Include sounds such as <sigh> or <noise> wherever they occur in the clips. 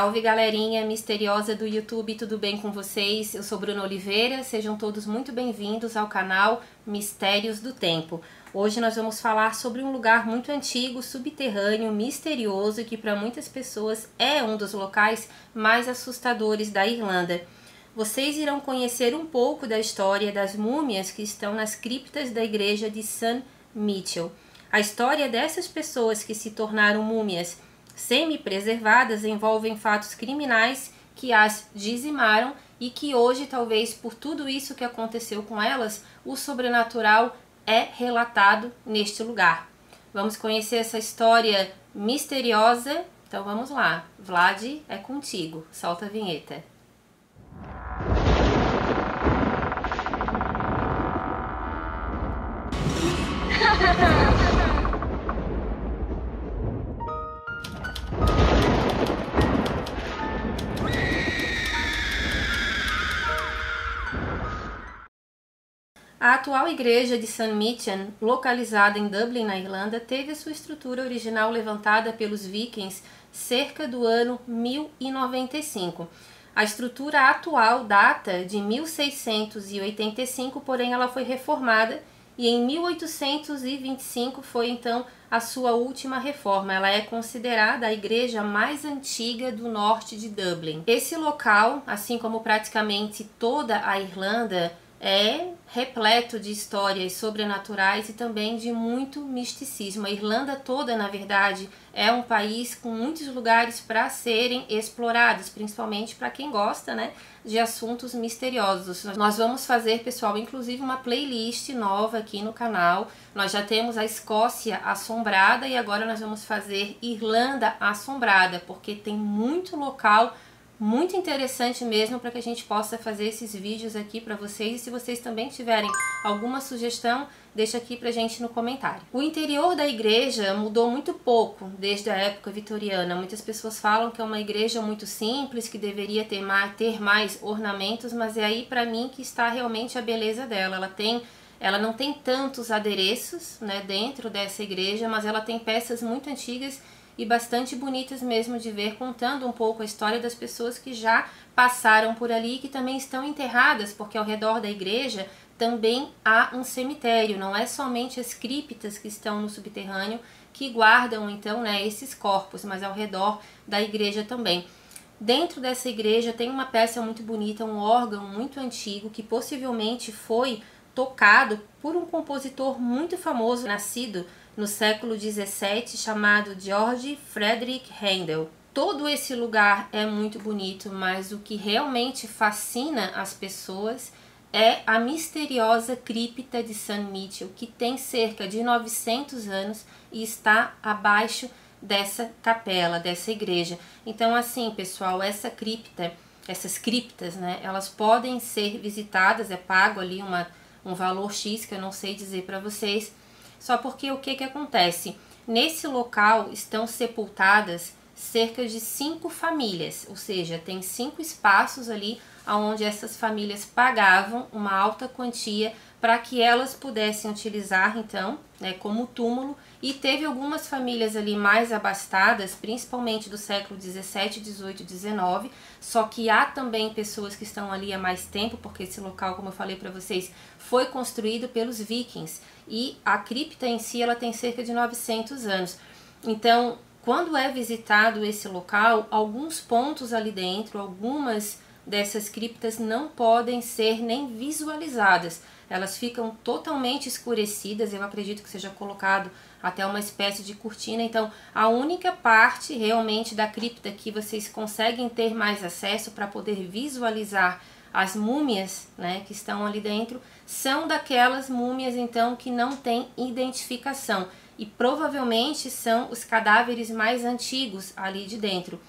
Salve galerinha misteriosa do YouTube, tudo bem com vocês? Eu sou Bruna Oliveira, sejam todos muito bem-vindos ao canal Mistérios do Tempo. Hoje nós vamos falar sobre um lugar muito antigo, subterrâneo, misterioso que para muitas pessoas é um dos locais mais assustadores da Irlanda. Vocês irão conhecer um pouco da história das múmias que estão nas criptas da igreja de St. Mitchell. A história dessas pessoas que se tornaram múmias semi-preservadas envolvem fatos criminais que as dizimaram e que hoje, talvez por tudo isso que aconteceu com elas, o sobrenatural é relatado neste lugar. Vamos conhecer essa história misteriosa? Então vamos lá. Vlad, é contigo. Solta a vinheta. <laughs> A atual igreja de St. Michan, localizada em Dublin, na Irlanda, teve a sua estrutura original levantada pelos vikings cerca do ano 1095. A estrutura atual data de 1685, porém ela foi reformada e em 1825 foi então a sua última reforma. Ela é considerada a igreja mais antiga do norte de Dublin. Esse local, assim como praticamente toda a Irlanda, é repleto de histórias sobrenaturais e também de muito misticismo. A Irlanda toda, na verdade, é um país com muitos lugares para serem explorados, principalmente para quem gosta, né, de assuntos misteriosos. Nós vamos fazer, pessoal, inclusive uma playlist nova aqui no canal. Nós já temos a Escócia assombrada e agora nós vamos fazer Irlanda assombrada, porque tem muito local muito interessante mesmo para que a gente possa fazer esses vídeos aqui para vocês. E se vocês também tiverem alguma sugestão, deixa aqui pra gente no comentário. O interior da igreja mudou muito pouco desde a época vitoriana. Muitas pessoas falam que é uma igreja muito simples, que deveria ter mais, ter mais ornamentos, mas é aí para mim que está realmente a beleza dela. Ela tem ela não tem tantos adereços né, dentro dessa igreja, mas ela tem peças muito antigas e bastante bonitas mesmo de ver, contando um pouco a história das pessoas que já passaram por ali e que também estão enterradas, porque ao redor da igreja também há um cemitério, não é somente as criptas que estão no subterrâneo que guardam então né, esses corpos, mas ao redor da igreja também. Dentro dessa igreja tem uma peça muito bonita, um órgão muito antigo que possivelmente foi tocado por um compositor muito famoso nascido no século XVII chamado George Frederick Handel. Todo esse lugar é muito bonito, mas o que realmente fascina as pessoas é a misteriosa cripta de San Mitchell, que tem cerca de 900 anos e está abaixo dessa capela, dessa igreja. Então, assim, pessoal, essa cripta, essas criptas, né, elas podem ser visitadas, é pago ali uma, um valor X, que eu não sei dizer para vocês, só porque o que, que acontece? Nesse local estão sepultadas cerca de cinco famílias, ou seja, tem cinco espaços ali onde essas famílias pagavam uma alta quantia para que elas pudessem utilizar então né, como túmulo e teve algumas famílias ali mais abastadas, principalmente do século 17, 18, 19, só que há também pessoas que estão ali há mais tempo, porque esse local, como eu falei para vocês, foi construído pelos vikings e a cripta em si ela tem cerca de 900 anos. Então, quando é visitado esse local, alguns pontos ali dentro, algumas dessas criptas não podem ser nem visualizadas. Elas ficam totalmente escurecidas, eu acredito que seja colocado até uma espécie de cortina. Então, a única parte realmente da cripta que vocês conseguem ter mais acesso para poder visualizar as múmias, né, que estão ali dentro, são daquelas múmias então que não têm identificação e provavelmente são os cadáveres mais antigos ali de dentro.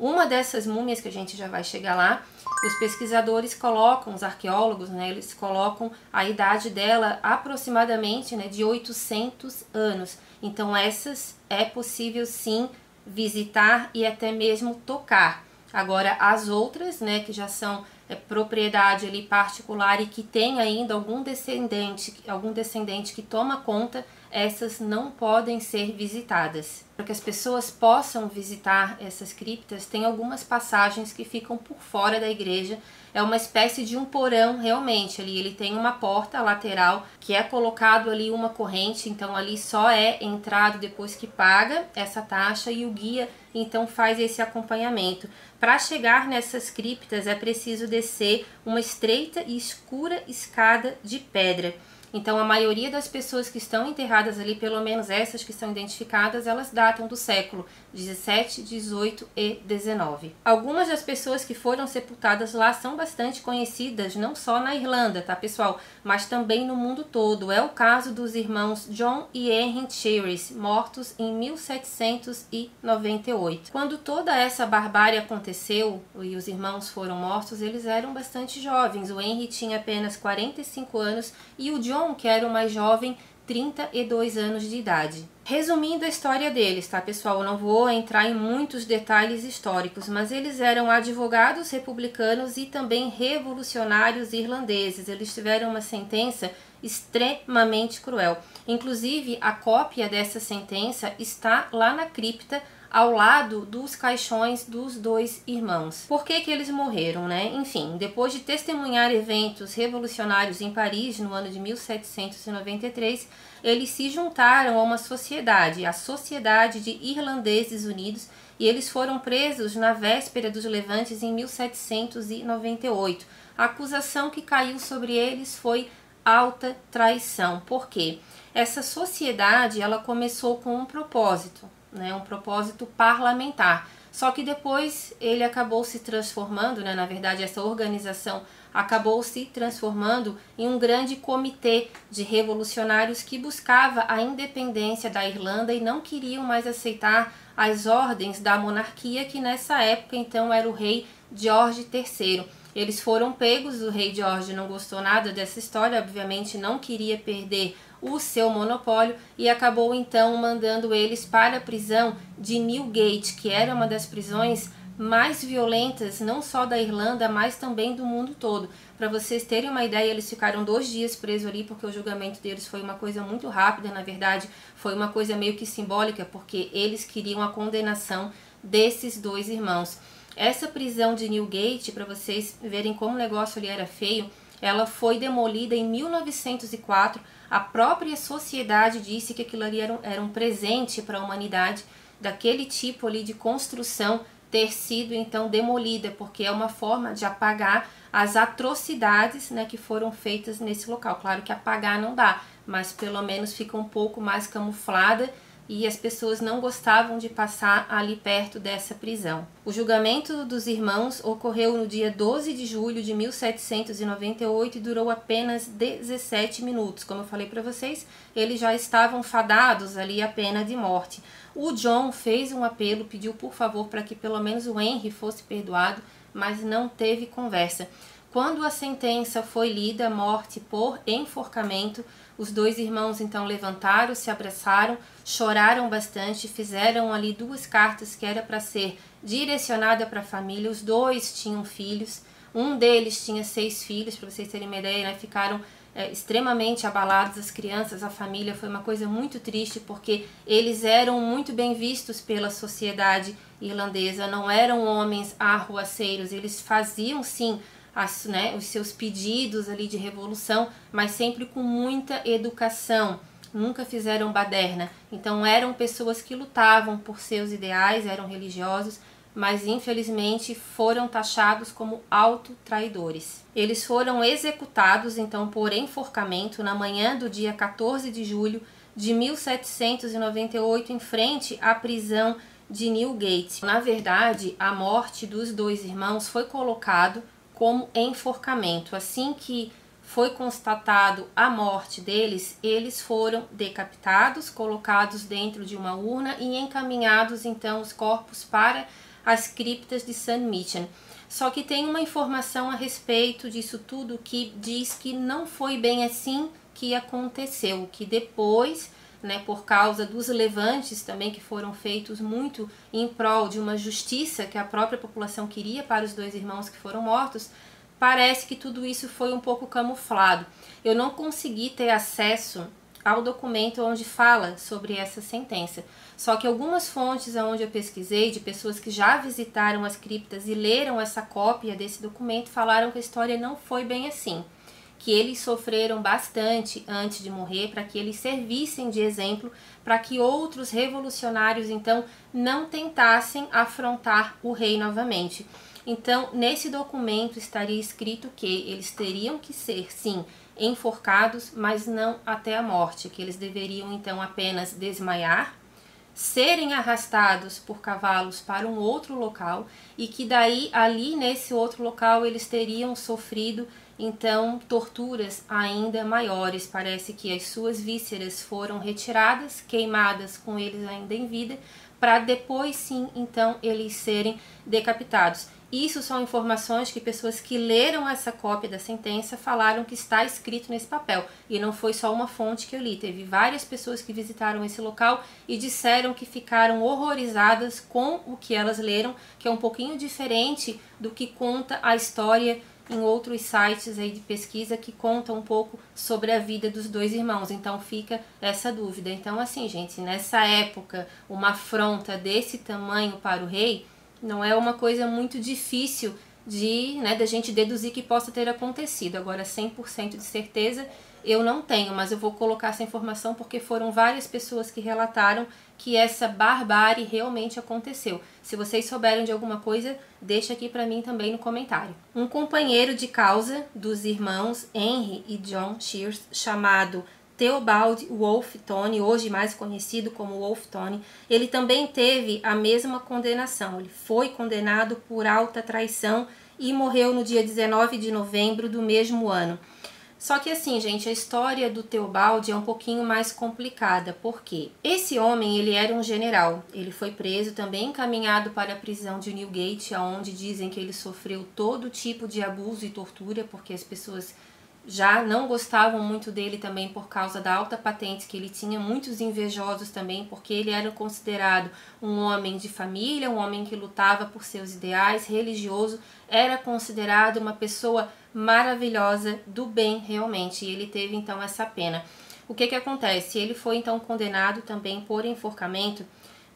Uma dessas múmias que a gente já vai chegar lá, os pesquisadores colocam, os arqueólogos, né, eles colocam a idade dela aproximadamente né, de 800 anos. Então essas é possível sim visitar e até mesmo tocar. Agora as outras, né, que já são é, propriedade ali particular e que tem ainda algum descendente, algum descendente que toma conta, essas não podem ser visitadas. Para que as pessoas possam visitar essas criptas, tem algumas passagens que ficam por fora da igreja. É uma espécie de um porão realmente ali. Ele tem uma porta lateral que é colocado ali uma corrente, então ali só é entrado depois que paga essa taxa e o guia então faz esse acompanhamento. Para chegar nessas criptas é preciso descer uma estreita e escura escada de pedra. Então, a maioria das pessoas que estão enterradas ali, pelo menos essas que são identificadas, elas datam do século 17, 18 e 19. Algumas das pessoas que foram sepultadas lá são bastante conhecidas, não só na Irlanda, tá, pessoal? Mas também no mundo todo. É o caso dos irmãos John e Henry Cheris, mortos em 1798. Quando toda essa barbárie aconteceu e os irmãos foram mortos, eles eram bastante jovens. O Henry tinha apenas 45 anos e o John John, que era o mais jovem, 32 anos de idade. Resumindo a história deles, tá pessoal? Eu não vou entrar em muitos detalhes históricos, mas eles eram advogados republicanos e também revolucionários irlandeses. Eles tiveram uma sentença extremamente cruel. Inclusive, a cópia dessa sentença está lá na cripta ao lado dos caixões dos dois irmãos. Por que, que eles morreram, né? Enfim, depois de testemunhar eventos revolucionários em Paris no ano de 1793, eles se juntaram a uma sociedade, a Sociedade de Irlandeses Unidos, e eles foram presos na véspera dos levantes em 1798. A acusação que caiu sobre eles foi alta traição. Por quê? Essa sociedade ela começou com um propósito, né, um propósito parlamentar. Só que depois ele acabou se transformando, né, na verdade, essa organização acabou se transformando em um grande comitê de revolucionários que buscava a independência da Irlanda e não queriam mais aceitar as ordens da monarquia, que nessa época então era o rei George III. Eles foram pegos, o rei George não gostou nada dessa história, obviamente não queria perder o seu monopólio e acabou então mandando eles para a prisão de Newgate, que era uma das prisões mais violentas, não só da Irlanda, mas também do mundo todo. Para vocês terem uma ideia, eles ficaram dois dias presos ali, porque o julgamento deles foi uma coisa muito rápida, na verdade, foi uma coisa meio que simbólica, porque eles queriam a condenação desses dois irmãos. Essa prisão de Newgate, para vocês verem como o negócio ali era feio, ela foi demolida em 1904 a própria sociedade disse que aquilo ali era um, era um presente para a humanidade, daquele tipo ali de construção ter sido então demolida, porque é uma forma de apagar as atrocidades né, que foram feitas nesse local. Claro que apagar não dá, mas pelo menos fica um pouco mais camuflada e as pessoas não gostavam de passar ali perto dessa prisão. O julgamento dos irmãos ocorreu no dia 12 de julho de 1798 e durou apenas 17 minutos. Como eu falei para vocês, eles já estavam fadados ali à pena de morte. O John fez um apelo, pediu por favor para que pelo menos o Henry fosse perdoado, mas não teve conversa. Quando a sentença foi lida, morte por enforcamento, os dois irmãos então levantaram, se abraçaram, choraram bastante, fizeram ali duas cartas que era para ser direcionada para a família. Os dois tinham filhos, um deles tinha seis filhos, para vocês terem uma ideia, né? Ficaram é, extremamente abalados as crianças, a família foi uma coisa muito triste porque eles eram muito bem vistos pela sociedade irlandesa, não eram homens arruaceiros, eles faziam sim as, né, os seus pedidos ali de revolução, mas sempre com muita educação. Nunca fizeram baderna. Então eram pessoas que lutavam por seus ideais, eram religiosos, mas infelizmente foram taxados como autotraidores. Eles foram executados então por enforcamento na manhã do dia 14 de julho de 1798 em frente à prisão de Newgate. Na verdade, a morte dos dois irmãos foi colocado como enforcamento. Assim que foi constatado a morte deles, eles foram decapitados, colocados dentro de uma urna e encaminhados então os corpos para as criptas de St. Michan. Só que tem uma informação a respeito disso tudo que diz que não foi bem assim que aconteceu, que depois né, por causa dos levantes também que foram feitos muito em prol de uma justiça que a própria população queria para os dois irmãos que foram mortos, parece que tudo isso foi um pouco camuflado. Eu não consegui ter acesso ao documento onde fala sobre essa sentença. Só que algumas fontes onde eu pesquisei, de pessoas que já visitaram as criptas e leram essa cópia desse documento, falaram que a história não foi bem assim. Que eles sofreram bastante antes de morrer, para que eles servissem de exemplo, para que outros revolucionários então não tentassem afrontar o rei novamente. Então, nesse documento estaria escrito que eles teriam que ser, sim, enforcados, mas não até a morte, que eles deveriam então apenas desmaiar, serem arrastados por cavalos para um outro local e que daí ali nesse outro local eles teriam sofrido então torturas ainda maiores. Parece que as suas vísceras foram retiradas, queimadas com eles ainda em vida, para depois sim então eles serem decapitados. Isso são informações que pessoas que leram essa cópia da sentença falaram que está escrito nesse papel. E não foi só uma fonte que eu li, teve várias pessoas que visitaram esse local e disseram que ficaram horrorizadas com o que elas leram, que é um pouquinho diferente do que conta a história em outros sites aí de pesquisa que contam um pouco sobre a vida dos dois irmãos. Então fica essa dúvida. Então assim, gente, nessa época, uma afronta desse tamanho para o rei não é uma coisa muito difícil de, né, da gente deduzir que possa ter acontecido. Agora, 100% de certeza eu não tenho, mas eu vou colocar essa informação porque foram várias pessoas que relataram que essa barbárie realmente aconteceu. Se vocês souberem de alguma coisa, deixa aqui para mim também no comentário. Um companheiro de causa dos irmãos Henry e John Shears, chamado Theobald Wolf Tone, hoje mais conhecido como Wolf Tone, ele também teve a mesma condenação. Ele foi condenado por alta traição e morreu no dia 19 de novembro do mesmo ano. Só que assim, gente, a história do Theobald é um pouquinho mais complicada, porque esse homem, ele era um general. Ele foi preso, também encaminhado para a prisão de Newgate, onde dizem que ele sofreu todo tipo de abuso e tortura, porque as pessoas já não gostavam muito dele também por causa da alta patente que ele tinha, muitos invejosos também, porque ele era considerado um homem de família, um homem que lutava por seus ideais, religioso, era considerado uma pessoa maravilhosa, do bem realmente, e ele teve então essa pena. O que que acontece? Ele foi então condenado também por enforcamento,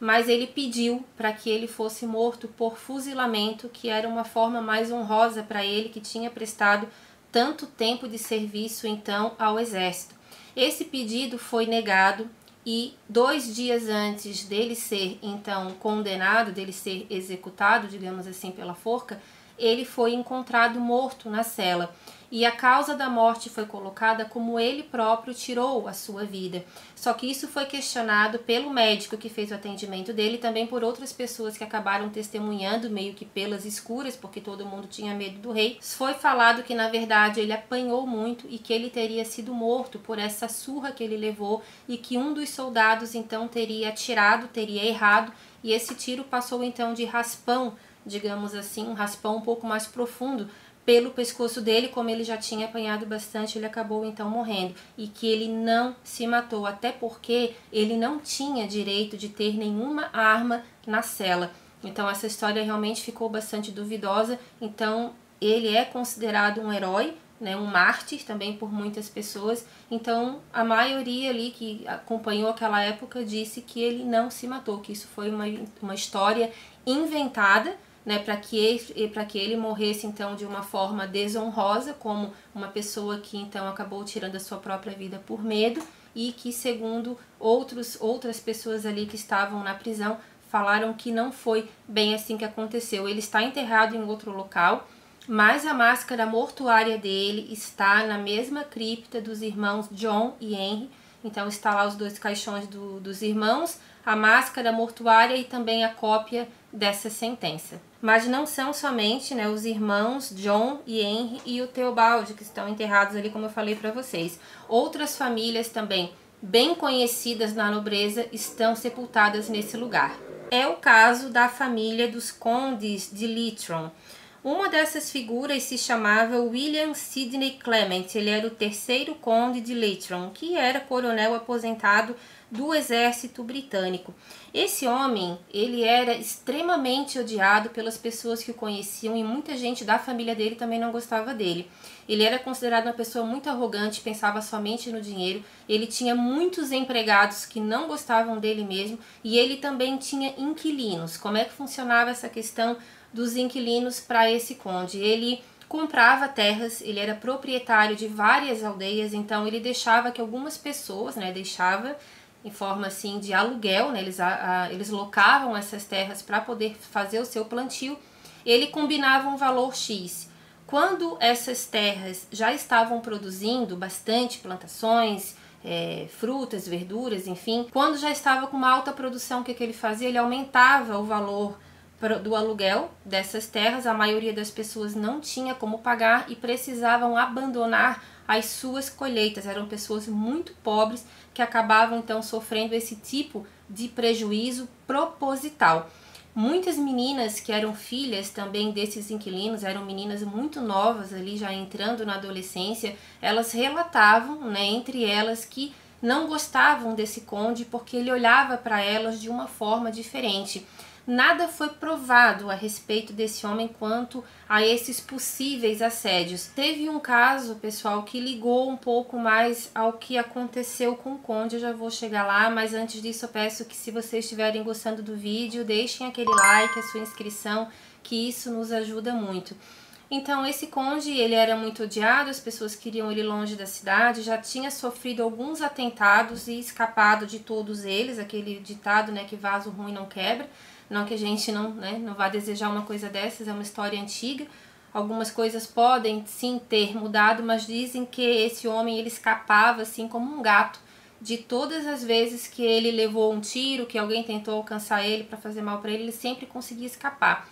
mas ele pediu para que ele fosse morto por fuzilamento, que era uma forma mais honrosa para ele, que tinha prestado tanto tempo de serviço então ao exército. Esse pedido foi negado e dois dias antes dele ser então condenado, dele ser executado, digamos assim, pela forca, ele foi encontrado morto na cela e a causa da morte foi colocada como ele próprio tirou a sua vida. Só que isso foi questionado pelo médico que fez o atendimento dele e também por outras pessoas que acabaram testemunhando meio que pelas escuras, porque todo mundo tinha medo do rei. Foi falado que na verdade ele apanhou muito e que ele teria sido morto por essa surra que ele levou e que um dos soldados então teria atirado, teria errado e esse tiro passou então de raspão digamos assim, um raspão um pouco mais profundo pelo pescoço dele, como ele já tinha apanhado bastante, ele acabou então morrendo. E que ele não se matou, até porque ele não tinha direito de ter nenhuma arma na cela. Então essa história realmente ficou bastante duvidosa. Então ele é considerado um herói, né, um mártir também por muitas pessoas. Então a maioria ali que acompanhou aquela época disse que ele não se matou, que isso foi uma, uma história inventada né, para que, que ele morresse então de uma forma desonrosa, como uma pessoa que então acabou tirando a sua própria vida por medo e que segundo outros outras pessoas ali que estavam na prisão falaram que não foi bem assim que aconteceu. Ele está enterrado em outro local, mas a máscara mortuária dele está na mesma cripta dos irmãos John e Henry. Então está lá os dois caixões do, dos irmãos, a máscara mortuária e também a cópia dessa sentença. Mas não são somente né, os irmãos John e Henry e o Theobald que estão enterrados ali, como eu falei para vocês. Outras famílias também bem conhecidas na nobreza estão sepultadas nesse lugar. É o caso da família dos condes de Litron. Uma dessas figuras se chamava William Sidney Clement, ele era o terceiro conde de Leitrim, que era coronel aposentado do exército britânico. Esse homem, ele era extremamente odiado pelas pessoas que o conheciam e muita gente da família dele também não gostava dele. Ele era considerado uma pessoa muito arrogante, pensava somente no dinheiro. Ele tinha muitos empregados que não gostavam dele mesmo e ele também tinha inquilinos. Como é que funcionava essa questão dos inquilinos para esse conde? Ele comprava terras, ele era proprietário de várias aldeias, então ele deixava que algumas pessoas, né, deixava em forma assim de aluguel, né? eles, a, a, eles locavam essas terras para poder fazer o seu plantio, ele combinava um valor X. Quando essas terras já estavam produzindo bastante plantações, é, frutas, verduras, enfim, quando já estava com uma alta produção, o que, que ele fazia? Ele aumentava o valor do aluguel dessas terras, a maioria das pessoas não tinha como pagar e precisavam abandonar as suas colheitas. Eram pessoas muito pobres que acabavam então sofrendo esse tipo de prejuízo proposital. Muitas meninas que eram filhas também desses inquilinos, eram meninas muito novas ali já entrando na adolescência, elas relatavam, né, entre elas que não gostavam desse conde porque ele olhava para elas de uma forma diferente nada foi provado a respeito desse homem quanto a esses possíveis assédios. Teve um caso, pessoal, que ligou um pouco mais ao que aconteceu com o Conde, eu já vou chegar lá, mas antes disso eu peço que se vocês estiverem gostando do vídeo, deixem aquele like, a sua inscrição, que isso nos ajuda muito. Então, esse conde, ele era muito odiado, as pessoas queriam ele longe da cidade, já tinha sofrido alguns atentados e escapado de todos eles, aquele ditado, né, que vaso ruim não quebra. Não que a gente não, né, não vá desejar uma coisa dessas, é uma história antiga. Algumas coisas podem sim ter mudado, mas dizem que esse homem ele escapava assim como um gato de todas as vezes que ele levou um tiro, que alguém tentou alcançar ele para fazer mal para ele, ele sempre conseguia escapar.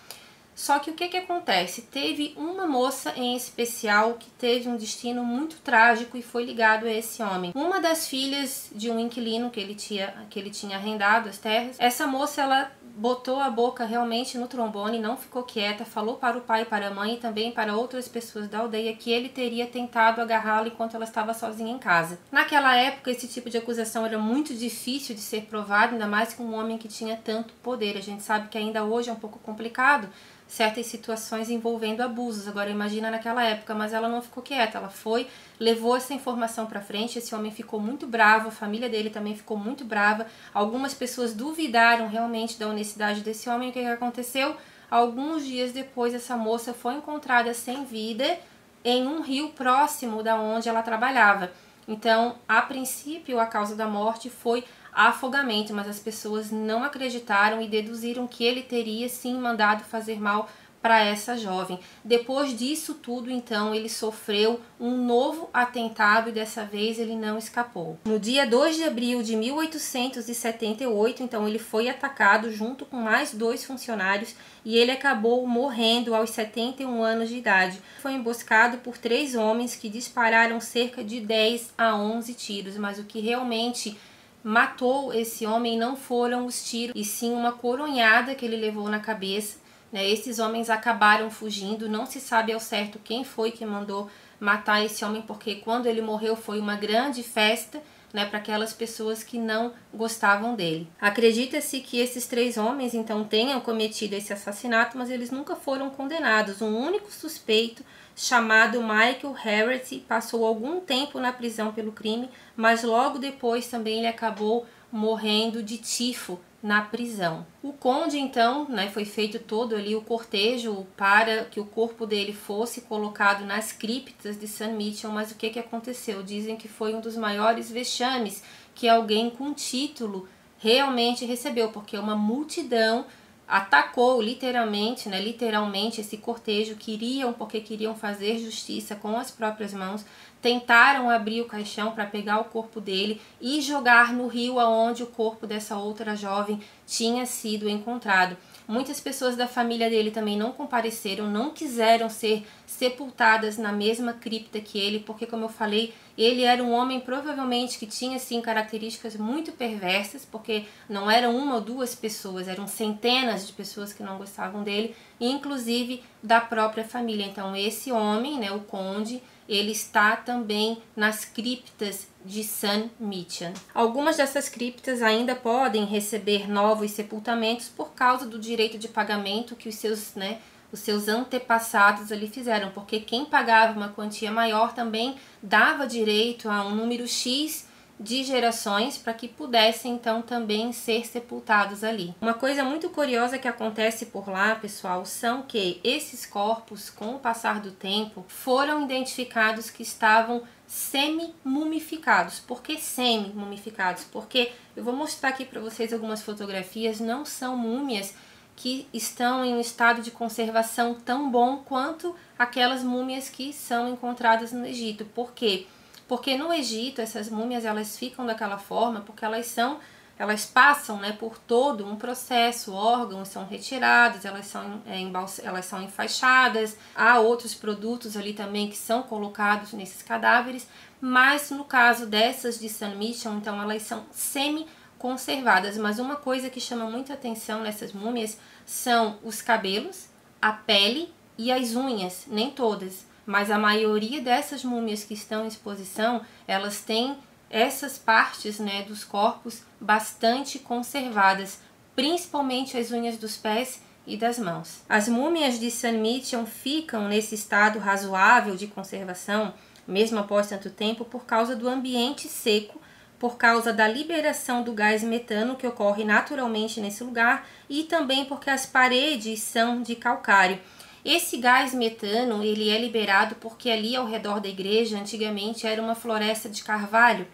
Só que o que, que acontece? Teve uma moça em especial que teve um destino muito trágico e foi ligado a esse homem. Uma das filhas de um inquilino que ele tinha, que ele tinha arrendado as terras, essa moça ela botou a boca realmente no trombone, não ficou quieta, falou para o pai para a mãe e também para outras pessoas da aldeia que ele teria tentado agarrá-la enquanto ela estava sozinha em casa. Naquela época, esse tipo de acusação era muito difícil de ser provado, ainda mais com um homem que tinha tanto poder. A gente sabe que ainda hoje é um pouco complicado, certas situações envolvendo abusos. Agora imagina naquela época, mas ela não ficou quieta, ela foi, levou essa informação para frente, esse homem ficou muito bravo, a família dele também ficou muito brava. Algumas pessoas duvidaram realmente da honestidade desse homem. O que, aconteceu? Alguns dias depois, essa moça foi encontrada sem vida em um rio próximo da onde ela trabalhava. Então, a princípio, a causa da morte foi afogamento, mas as pessoas não acreditaram e deduziram que ele teria sim mandado fazer mal para essa jovem. Depois disso tudo, então, ele sofreu um novo atentado e dessa vez ele não escapou. No dia 2 de abril de 1878, então, ele foi atacado junto com mais dois funcionários e ele acabou morrendo aos 71 anos de idade. Foi emboscado por três homens que dispararam cerca de 10 a 11 tiros, mas o que realmente matou esse homem não foram os tiros, e sim uma coronhada que ele levou na cabeça. Né? Esses homens acabaram fugindo, não se sabe ao certo quem foi que mandou matar esse homem, porque quando ele morreu foi uma grande festa né, para aquelas pessoas que não gostavam dele. Acredita-se que esses três homens então tenham cometido esse assassinato, mas eles nunca foram condenados. Um único suspeito chamado Michael Harris passou algum tempo na prisão pelo crime, mas logo depois também ele acabou morrendo de tifo na prisão. O conde então, né, foi feito todo ali o cortejo para que o corpo dele fosse colocado nas criptas de San Mitchell, mas o que que aconteceu? Dizem que foi um dos maiores vexames que alguém com título realmente recebeu, porque uma multidão atacou literalmente, né, literalmente esse cortejo, queriam porque queriam fazer justiça com as próprias mãos, tentaram abrir o caixão para pegar o corpo dele e jogar no rio aonde o corpo dessa outra jovem tinha sido encontrado. Muitas pessoas da família dele também não compareceram, não quiseram ser sepultadas na mesma cripta que ele, porque como eu falei, Ele era um homem provavelmente que tinha sim características muito perversas, porque não eram uma ou duas pessoas, eram centenas de pessoas que não gostavam dele, inclusive da própria família. Então esse homem, né, o conde, ele está também nas criptas de San Michan. Algumas dessas criptas ainda podem receber novos sepultamentos por causa do direito de pagamento que os seus, né, os seus antepassados ali fizeram, porque quem pagava uma quantia maior também dava direito a um número X de gerações para que pudessem então também ser sepultados ali. Uma coisa muito curiosa que acontece por lá, pessoal, são que esses corpos, com o passar do tempo, foram identificados que estavam semi-mumificados. Por que semi-mumificados? Porque eu vou mostrar aqui para vocês algumas fotografias, não são múmias que estão em um estado de conservação tão bom quanto aquelas múmias que são encontradas no Egito. Por quê? Porque no Egito essas múmias elas ficam daquela forma porque elas são elas passam né, por todo um processo, órgãos são retirados, elas são, é, elas são enfaixadas, há outros produtos ali também que são colocados nesses cadáveres, mas no caso dessas de San Mission, então elas são semi conservadas, mas uma coisa que chama muita atenção nessas múmias são os cabelos, a pele e as unhas, nem todas, mas a maioria dessas múmias que estão em exposição, elas têm essas partes, né, dos corpos bastante conservadas, principalmente as unhas dos pés e das mãos. As múmias de San Mitian ficam nesse estado razoável de conservação, mesmo após tanto tempo, por causa do ambiente seco por causa da liberação do gás metano que ocorre naturalmente nesse lugar e também porque as paredes são de calcário. Esse gás metano ele é liberado porque ali ao redor da igreja antigamente era uma floresta de carvalho.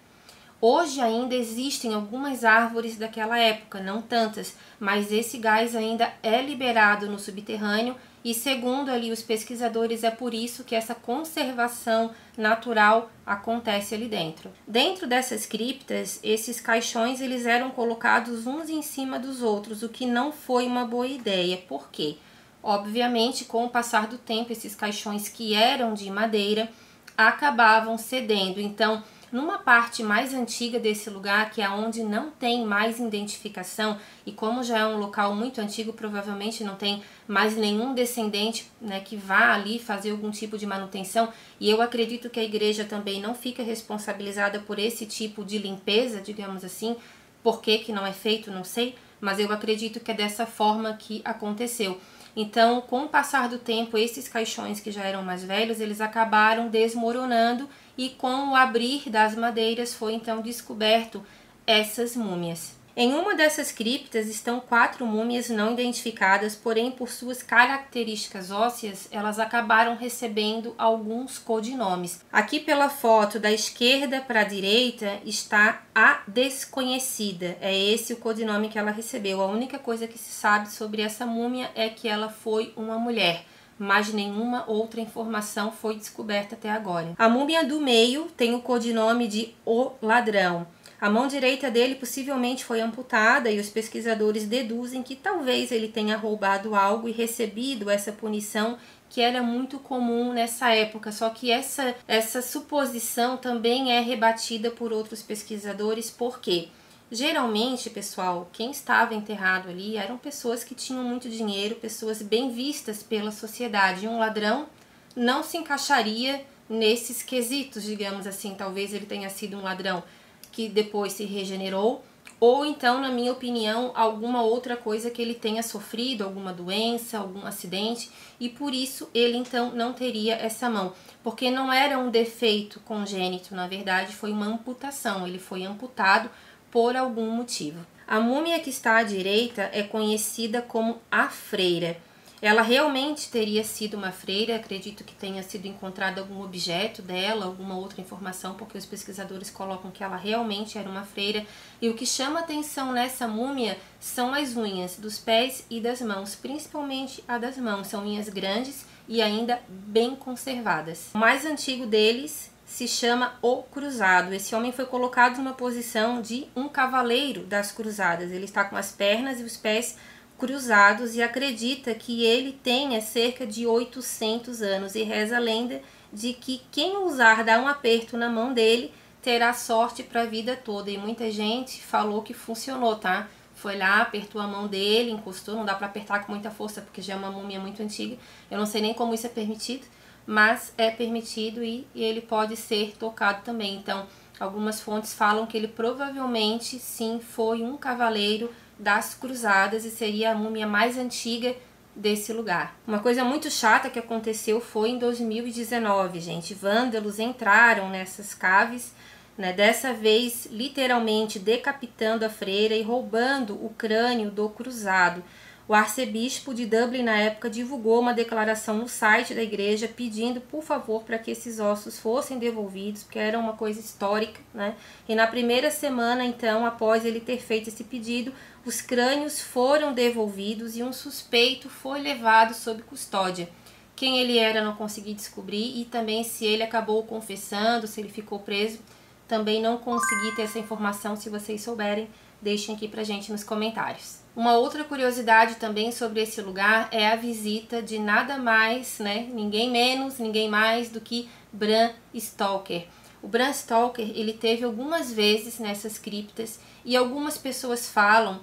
Hoje ainda existem algumas árvores daquela época, não tantas, mas esse gás ainda é liberado no subterrâneo e segundo ali os pesquisadores é por isso que essa conservação natural acontece ali dentro. Dentro dessas criptas, esses caixões eles eram colocados uns em cima dos outros, o que não foi uma boa ideia. Por quê? Obviamente, com o passar do tempo, esses caixões que eram de madeira acabavam cedendo. Então, numa parte mais antiga desse lugar, que é onde não tem mais identificação, e como já é um local muito antigo, provavelmente não tem mais nenhum descendente né, que vá ali fazer algum tipo de manutenção, e eu acredito que a igreja também não fica responsabilizada por esse tipo de limpeza, digamos assim, por que, que não é feito, não sei, mas eu acredito que é dessa forma que aconteceu. Então, com o passar do tempo, esses caixões que já eram mais velhos, eles acabaram desmoronando e com o abrir das madeiras foi então descoberto essas múmias. Em uma dessas criptas estão quatro múmias não identificadas, porém, por suas características ósseas, elas acabaram recebendo alguns codinomes. Aqui pela foto da esquerda para a direita está a desconhecida. É esse o codinome que ela recebeu. A única coisa que se sabe sobre essa múmia é que ela foi uma mulher mas nenhuma outra informação foi descoberta até agora. A múmia do meio tem o codinome de O Ladrão. A mão direita dele possivelmente foi amputada e os pesquisadores deduzem que talvez ele tenha roubado algo e recebido essa punição que era muito comum nessa época, só que essa, essa suposição também é rebatida por outros pesquisadores, porque geralmente, pessoal, quem estava enterrado ali eram pessoas que tinham muito dinheiro, pessoas bem vistas pela sociedade. Um ladrão não se encaixaria nesses quesitos, digamos assim. Talvez ele tenha sido um ladrão que depois se regenerou, ou então, na minha opinião, alguma outra coisa que ele tenha sofrido, alguma doença, algum acidente, e por isso ele então não teria essa mão, porque não era um defeito congênito, na verdade foi uma amputação, ele foi amputado por algum motivo. A múmia que está à direita é conhecida como a freira ela realmente teria sido uma freira, acredito que tenha sido encontrado algum objeto dela, alguma outra informação, porque os pesquisadores colocam que ela realmente era uma freira. E o que chama atenção nessa múmia são as unhas dos pés e das mãos, principalmente a das mãos. São unhas grandes e ainda bem conservadas. O mais antigo deles se chama O Cruzado. Esse homem foi colocado numa posição de um cavaleiro das cruzadas. Ele está com as pernas e os pés cruzados e acredita que ele tenha cerca de 800 anos e reza a lenda de que quem ousar dar um aperto na mão dele terá sorte para a vida toda. E muita gente falou que funcionou, tá? Foi lá, apertou a mão dele, encostou, não dá para apertar com muita força porque já é uma múmia muito antiga. Eu não sei nem como isso é permitido, mas é permitido e, e ele pode ser tocado também. Então, algumas fontes falam que ele provavelmente sim foi um cavaleiro das cruzadas e seria a múmia mais antiga desse lugar. Uma coisa muito chata que aconteceu foi em 2019, gente. Vândalos entraram nessas caves, né, dessa vez literalmente decapitando a freira e roubando o crânio do cruzado. O arcebispo de Dublin, na época, divulgou uma declaração no site da igreja pedindo, por favor, para que esses ossos fossem devolvidos, porque era uma coisa histórica, né? E na primeira semana, então, após ele ter feito esse pedido, os crânios foram devolvidos e um suspeito foi levado sob custódia. Quem ele era não consegui descobrir e também se ele acabou confessando, se ele ficou preso, também não consegui ter essa informação. Se vocês souberem, deixem aqui pra gente nos comentários. Uma outra curiosidade também sobre esse lugar é a visita de nada mais, né, ninguém menos, ninguém mais do que Bram Stoker. O Bram Stoker, ele teve algumas vezes nessas criptas e algumas pessoas falam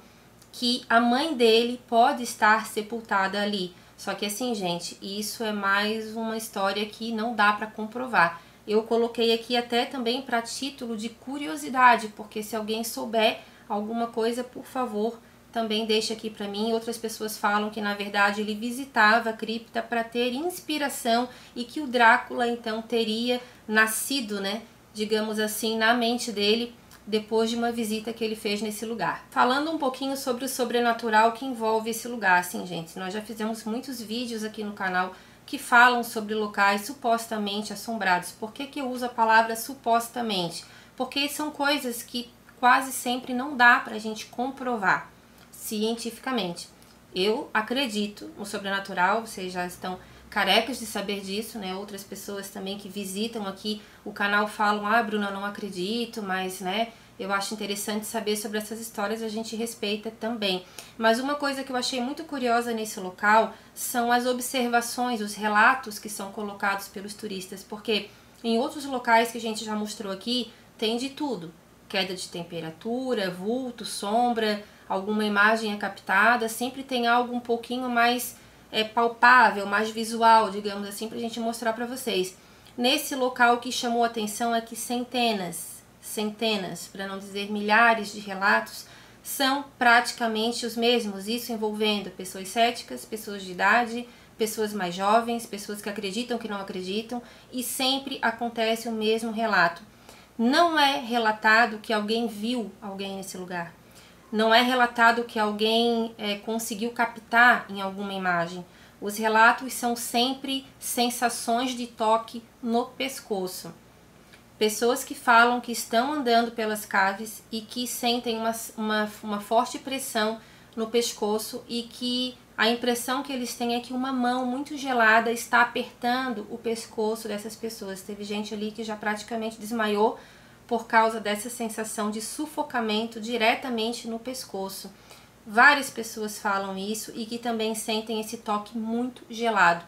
que a mãe dele pode estar sepultada ali. Só que assim, gente, isso é mais uma história que não dá para comprovar. Eu coloquei aqui até também para título de curiosidade, porque se alguém souber alguma coisa, por favor, também deixa aqui para mim. Outras pessoas falam que na verdade ele visitava a cripta para ter inspiração e que o Drácula então teria nascido, né, digamos assim, na mente dele depois de uma visita que ele fez nesse lugar. Falando um pouquinho sobre o sobrenatural que envolve esse lugar, assim, gente, nós já fizemos muitos vídeos aqui no canal que falam sobre locais supostamente assombrados. Por que, que eu uso a palavra supostamente? Porque são coisas que quase sempre não dá para a gente comprovar cientificamente. Eu acredito no sobrenatural, vocês já estão carecas de saber disso, né? Outras pessoas também que visitam aqui o canal falam: "Ah, Bruna, não acredito", mas, né, eu acho interessante saber sobre essas histórias, a gente respeita também. Mas uma coisa que eu achei muito curiosa nesse local são as observações, os relatos que são colocados pelos turistas, porque em outros locais que a gente já mostrou aqui, tem de tudo: queda de temperatura, vulto, sombra, alguma imagem é captada, sempre tem algo um pouquinho mais é, palpável, mais visual, digamos assim, para a gente mostrar para vocês. Nesse local que chamou atenção é que centenas, centenas, para não dizer milhares de relatos são praticamente os mesmos, isso envolvendo pessoas céticas, pessoas de idade, pessoas mais jovens, pessoas que acreditam que não acreditam, e sempre acontece o mesmo relato. Não é relatado que alguém viu alguém nesse lugar. Não é relatado que alguém é, conseguiu captar em alguma imagem. Os relatos são sempre sensações de toque no pescoço. Pessoas que falam que estão andando pelas caves e que sentem uma, uma, uma forte pressão no pescoço e que a impressão que eles têm é que uma mão muito gelada está apertando o pescoço dessas pessoas. Teve gente ali que já praticamente desmaiou por causa dessa sensação de sufocamento diretamente no pescoço. Várias pessoas falam isso e que também sentem esse toque muito gelado.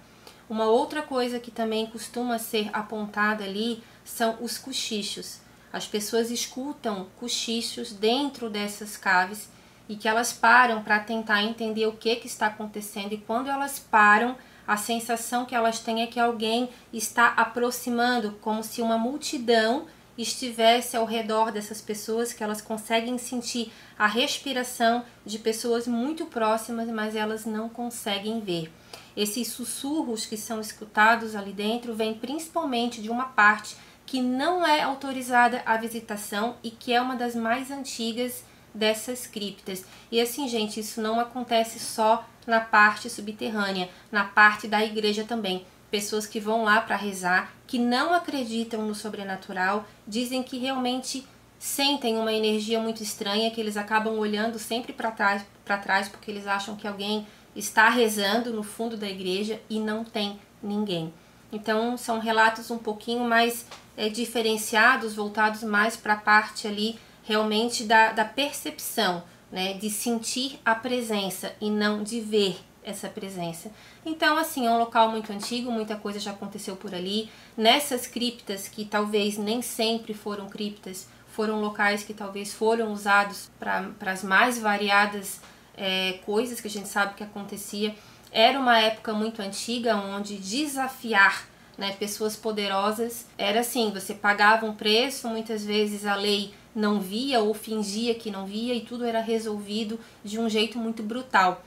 Uma outra coisa que também costuma ser apontada ali são os cochichos. As pessoas escutam cochichos dentro dessas caves e que elas param para tentar entender o que, que está acontecendo e quando elas param, a sensação que elas têm é que alguém está aproximando, como se uma multidão estivesse ao redor dessas pessoas, que elas conseguem sentir a respiração de pessoas muito próximas, mas elas não conseguem ver. Esses sussurros que são escutados ali dentro vêm principalmente de uma parte que não é autorizada a visitação e que é uma das mais antigas dessas criptas. E assim, gente, isso não acontece só na parte subterrânea, na parte da igreja também pessoas que vão lá para rezar, que não acreditam no sobrenatural, dizem que realmente sentem uma energia muito estranha, que eles acabam olhando sempre para trás, para trás porque eles acham que alguém está rezando no fundo da igreja e não tem ninguém. Então são relatos um pouquinho mais é, diferenciados, voltados mais para a parte ali realmente da, da percepção né, de sentir a presença e não de ver essa presença. Então, assim, é um local muito antigo, muita coisa já aconteceu por ali. Nessas criptas, que talvez nem sempre foram criptas, foram locais que talvez foram usados para as mais variadas é, coisas que a gente sabe que acontecia. Era uma época muito antiga onde desafiar né, pessoas poderosas era assim: você pagava um preço, muitas vezes a lei não via ou fingia que não via e tudo era resolvido de um jeito muito brutal.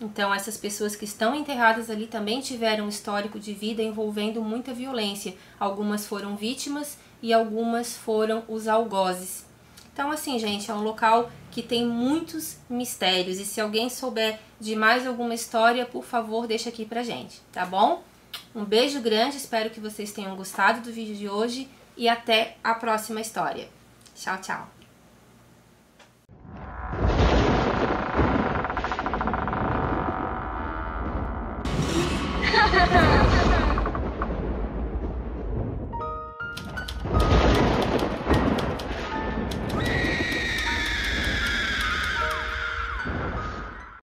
Então, essas pessoas que estão enterradas ali também tiveram um histórico de vida envolvendo muita violência. Algumas foram vítimas e algumas foram os algozes. Então, assim, gente, é um local que tem muitos mistérios. E se alguém souber de mais alguma história, por favor, deixa aqui pra gente, tá bom? Um beijo grande, espero que vocês tenham gostado do vídeo de hoje e até a próxima história. Tchau, tchau!